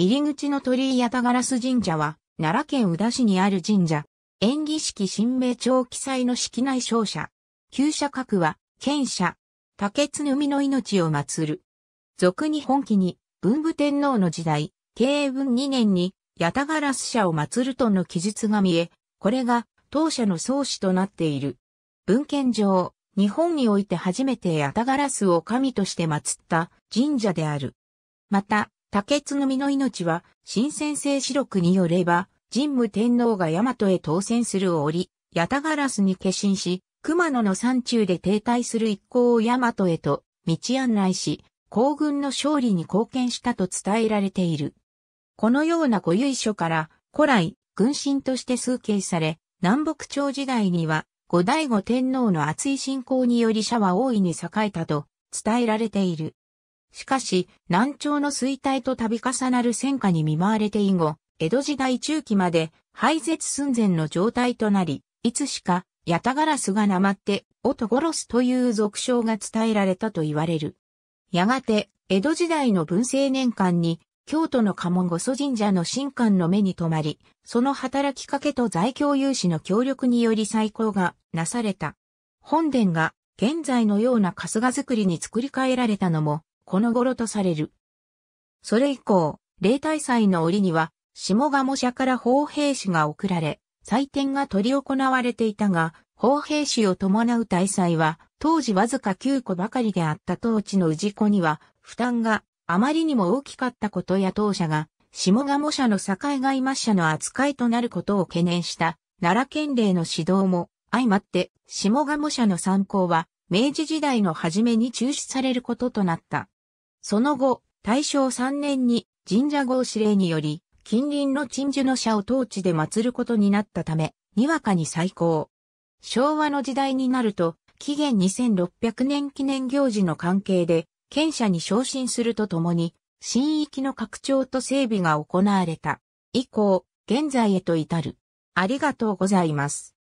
入り口の鳥居八田烏神社は、奈良県宇田市にある神社。演技式新名帳記載の式内勝者。旧社格は、県社。竹津海の命を祀る。俗に本記に、文武天皇の時代、慶文2年に、八田烏社を祀るとの記述が見え、これが、当社の創始となっている。文献上、日本において初めて八田烏を神として祀った神社である。また、竹津組の命は、新鮮聖四録によれば、神武天皇が大和へ当選する折、八田烏に化身し、熊野の山中で停滞する一行を大和へと道案内し、皇軍の勝利に貢献したと伝えられている。このようなご由緒から、古来、軍神として崇敬され、南北朝時代には、後醍醐天皇の熱い信仰により社は大いに栄えたと伝えられている。しかし、南朝の衰退と度重なる戦火に見舞われて以後、江戸時代中期まで廃絶寸前の状態となり、いつしか、ヤタガラスがなまって、オトゴロスという俗称が伝えられたと言われる。やがて、江戸時代の文政年間に、京都の鴨御祖神社の神官の目に留まり、その働きかけと在京有志の協力により再興がなされた。本殿が現在のような春日作りに作り変えられたのも、この頃とされる。それ以降、霊大祭の折には、下鴨社から法兵士が送られ、祭典が取り行われていたが、法兵士を伴う大祭は、当時わずか9個ばかりであった当地の氏子には、負担があまりにも大きかったことや当社が、下鴨社の境外抹社の扱いとなることを懸念した奈良県令の指導も相まって下鴨社の参考は明治時代の初めに中止されることとなった。その後、大正3年に神社号指令により、近隣の鎮守の社を当地で祀ることになったため、にわかに再興。昭和の時代になると、紀元2600年記念行事の関係で、県社に昇進するとともに、新域の拡張と整備が行われた。以降、現在へと至る。ありがとうございます。